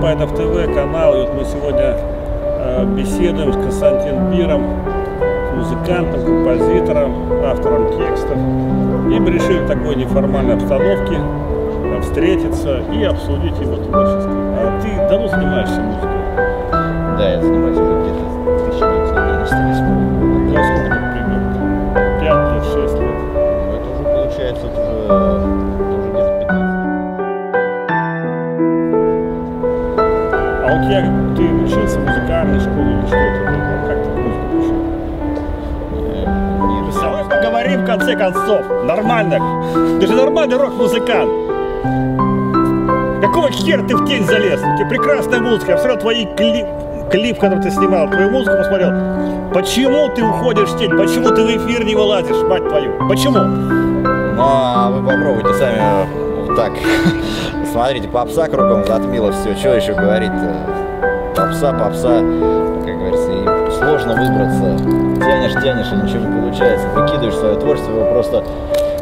Байдов ТВ канал. И вот мы сегодня э, беседуем с Константином Биром, музыкантом, композитором, автором текстов. И мы решили в такой неформальной обстановке э, встретиться и обсудить его творчество. А ты давно занимаешься музыкой? Да, я занимаюсь уже ты учился в музыкальной школе или что это было? Как ты к музыке пришел? Э, Давай поговорим в конце концов. Нормально. Ты же нормальный рок-музыкант. Какого хера ты в тень залез? У тебя прекрасная музыка. Я посмотрел твои клип, клип, который ты снимал, твою музыку посмотрел. Почему ты уходишь в тень? Почему ты в эфир не вылазишь, мать твою? Почему? Ну, а вы попробуйте сами вот так. Смотрите, попса кругом затмила все. Что еще говорить-то? Попса, попса, как говорится, и сложно выбраться. Тянешь, тянешь, и ничего не получается. Выкидываешь свое творчество, его просто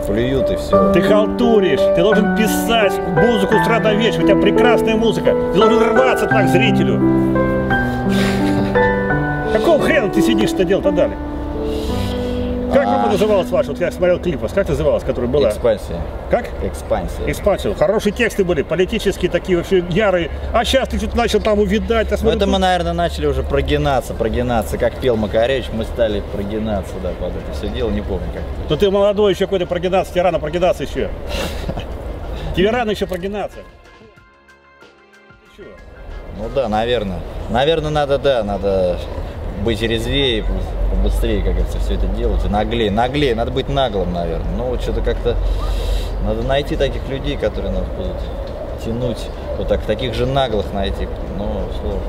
плюют и все. Ты халтуришь, ты должен писать музыку с утра до вечера, у тебя прекрасная музыка. Ты должен рваться так к зрителю. Какого хрена ты сидишь, что делать-то далее? Как А. группа называлась ваша? Вот я смотрел клип, вас, как называлась, которая была? Экспансия. Как? Экспансия. Экспансию. Хорошие тексты были, политические такие вообще ярые. А сейчас ты что-то начал там увидать. Ну, это мы, наверное, начали уже прогинаться, прогинаться. Как пел Макаревич, мы стали прогинаться, да, под это все дело, не помню как. Ну ты молодой еще какой-то прогинаться, тебе рано прогинаться еще. Тебе рано еще прогинаться. Ну да, наверное. Наверное, надо, да, надо быть резвее, побыстрее, как говорится, все это делать. И наглее, наглее, надо быть наглым, наверное. Ну вот что-то как-то надо найти таких людей, которые нас будут тянуть. Вот так, таких же наглых найти. Ну, сложно.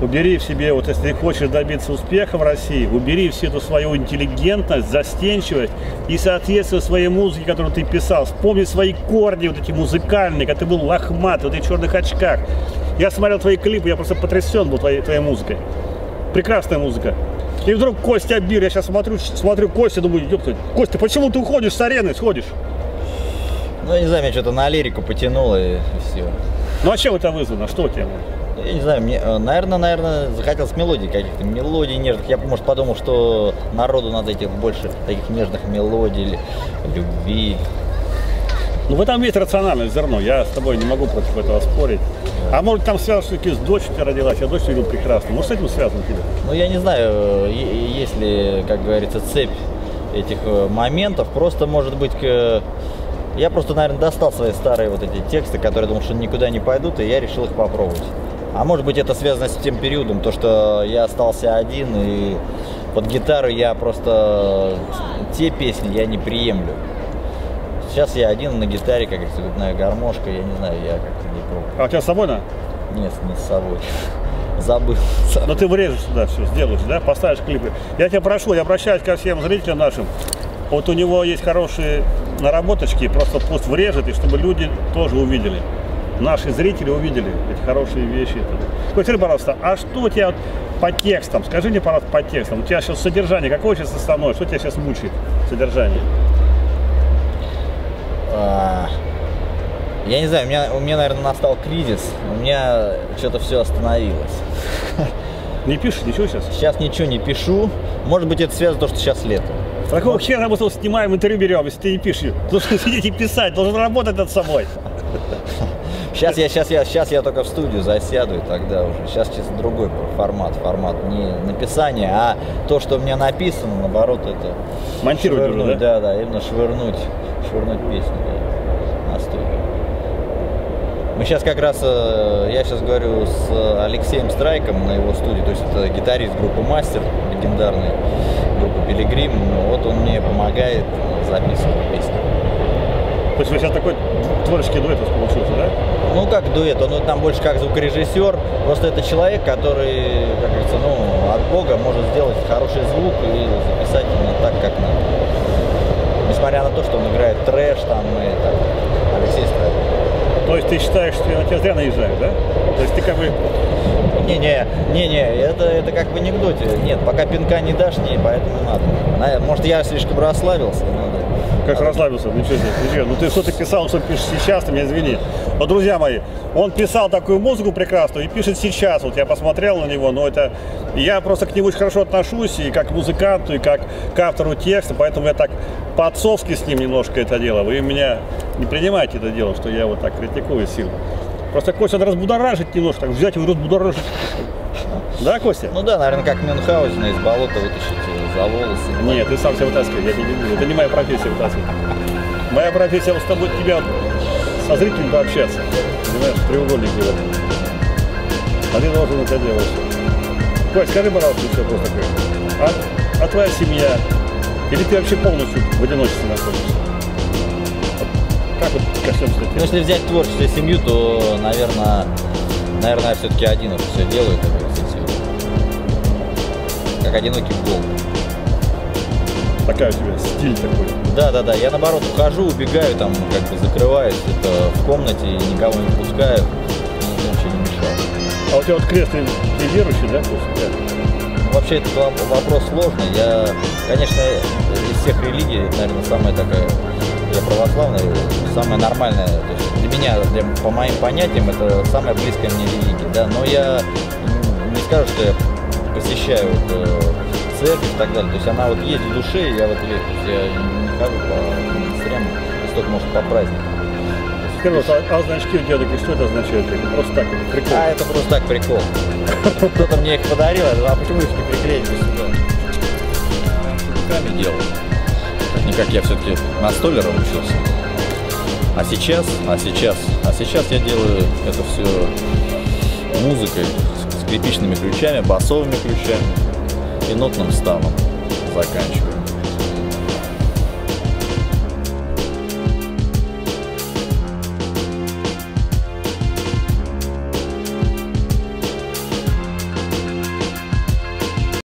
Убери в себе, вот если хочешь добиться успеха в России, убери всю эту свою интеллигентность, застенчивость и соответствие своей музыке, которую ты писал. Вспомни свои корни, вот эти музыкальные, когда ты был лохмат, вот эти черных очках. Я смотрел твои клипы, я просто потрясен был твоей, твоей музыкой. Прекрасная музыка. И вдруг Костя Бир, я сейчас смотрю, смотрю Костя, думаю, ёпта, Костя, почему ты уходишь с арены, сходишь? Ну, не знаю, меня что-то на лирику потянуло и, все. Ну а чем это вызвано? Что у тебя? Я не знаю, мне, э, наверное, наверное, захотелось мелодий каких-то, мелодий нежных. Я, может, подумал, что народу надо этих больше таких нежных мелодий, любви. Ну, в этом есть рациональное зерно. Я с тобой не могу против этого спорить. А может там связано все-таки с дочерью родилась, я дочь видел прекрасно. Может с этим связано тебе? Ну, я не знаю, э, есть ли, как говорится, цепь этих э, моментов. Просто, может быть, к- я просто, наверное, достал свои старые вот эти тексты, которые думал, что никуда не пойдут, и я решил их попробовать. А может быть, это связано с тем периодом, то, что я остался один, и под гитару я просто те песни я не приемлю. Сейчас я один на гитаре, как говорится, губная гармошка, я не знаю, я как-то не пробую. А у тебя с собой на? Нет, не с собой. Забыл. Но ты врежешь сюда все, сделаешь, да? Поставишь клипы. Я тебя прошу, я обращаюсь ко всем зрителям нашим. Вот у него есть хорошие наработочки, просто пусть врежет, и чтобы люди тоже увидели. Наши зрители увидели эти хорошие вещи. Скажи, скажи, пожалуйста, а что у тебя по текстам? Скажи мне, пожалуйста, по текстам. У тебя сейчас содержание, какое сейчас основное? Что тебя сейчас мучает? Содержание. А, Я не знаю, у меня, у меня, наверное, настал кризис, у меня что-то все остановилось. Не пишешь ничего сейчас? Сейчас ничего не пишу. Может быть, это связано с тем, что сейчас лето. Хера мы тут снимаем, интервью берем, если ты не пишешь? Должен сидеть и писать, должен работать над собой. Сейчас я, сейчас я, сейчас я только в студию засяду и тогда уже. Сейчас чисто другой формат, формат не написание, а то, что у меня написано, наоборот, это Монтировать уже, швырнуть, да? да, да, именно швырнуть, швырнуть песню да, на студию. Мы сейчас как раз, э, я сейчас говорю с Алексеем Страйком на его студии, то есть это гитарист группы Мастер, легендарной группы Пилигрим. Ну, Вот он мне помогает записывать песни. То есть у сейчас такой творческий дуэт у вас получился, да? Ну, как дуэт, он там больше как звукорежиссер. Просто это человек, который, как говорится, ну, от Бога может сделать хороший звук и записать именно так, как надо. Несмотря на то, что он играет трэш там и так. Алексей Страйк. То есть ты считаешь, что на тебя зря наезжают, да? То есть ты как бы... Не-не, не-не, это, это как в анекдоте. Нет, пока пинка не дашь, не, поэтому надо. Может, я слишком расслабился, но как расслабился, ничего себе, ничего. Ну ты что ты писал, что пишешь сейчас, ты меня извини. Но, друзья мои, он писал такую музыку прекрасную и пишет сейчас. Вот я посмотрел на него, но это... Я просто к нему очень хорошо отношусь, и как к музыканту, и как к автору текста, поэтому я так по-отцовски с ним немножко это дело. Вы меня не принимайте это дело, что я вот так критикую сильно. Просто Костя надо разбудоражить немножко, так взять его разбудоражить. Да, Костя? Ну да, наверное, как Мюнхгаузена из болота вытащить за волосы. Нет, ты сам себя вытаскивай, я не люблю. Это не моя профессия вытаскивать. Моя профессия с тобой тебя со зрителем пообщаться. Понимаешь, треугольник его. А ты должен это делать. Кость, скажи, пожалуйста, еще просто такое. А, а твоя семья? Или ты вообще полностью в одиночестве находишься? Как вот коснемся Ну, если взять творчество и семью, то, наверное, наверное, все-таки один это все делаю, как говорится, как одинокий волк такая у тебя стиль такой. Да, да, да. Я наоборот ухожу, убегаю, там как бы закрываюсь это в комнате и никого не пускаю, вообще не мешал. А у тебя вот крест, ты, ты верующий, да? Ну, вообще этот вопрос сложный. Я, конечно, из всех религий, наверное, самая такая, я православная, самая нормальная. То есть для меня, для, по моим понятиям, это самая близкая мне религия, да. Но я не скажу, что я посещаю вот, э, церковь и так далее. То есть она вот есть в душе, и я вот есть я не хожу по монастырям, только может по праздникам. Скажи, а, а значки у такие, что это означает? Это просто так, это прикол? А, это просто так прикол. Кто-то мне их подарил, а почему их не приклеили сюда? Руками делал. Как я все-таки на столера учился. А сейчас, а сейчас, а сейчас я делаю это все музыкой, скрипичными ключами, басовыми ключами и нотным ставом заканчиваю.